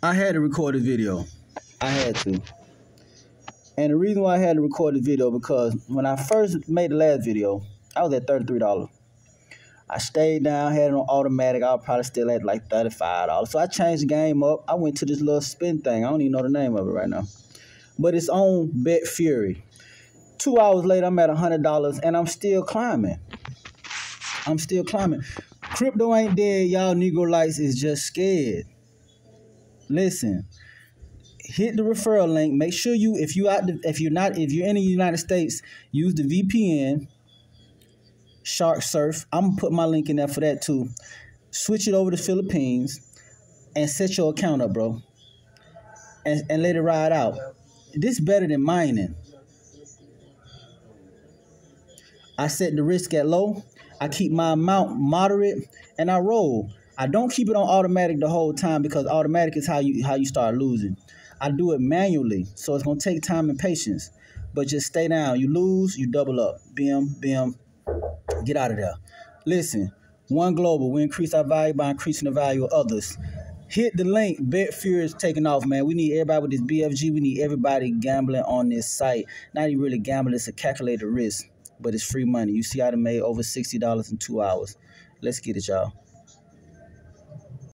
I had to record a video. I had to. And the reason why I had to record the video because when I first made the last video, I was at $33. I stayed down, had it on automatic. I was probably still at like $35. So I changed the game up. I went to this little spin thing. I don't even know the name of it right now. But it's on Betfury. Two hours later, I'm at $100 and I'm still climbing. I'm still climbing. Crypto ain't dead. Y'all Negro Lights is just scared. Listen, hit the referral link. Make sure you, if you out, the, if you're not, if you're in the United States, use the VPN. Shark Surf. I'm gonna put my link in there for that too. Switch it over to Philippines and set your account up, bro. And, and let it ride out. This better than mining. I set the risk at low. I keep my amount moderate and I roll. I don't keep it on automatic the whole time because automatic is how you how you start losing. I do it manually, so it's gonna take time and patience. But just stay down. You lose, you double up. Bim, bim. Get out of there. Listen, one global, we increase our value by increasing the value of others. Hit the link. Betfury is taking off, man. We need everybody with this BFG. We need everybody gambling on this site. Not even really gambling, it's a calculated risk, but it's free money. You see, I made over $60 in two hours. Let's get it, y'all.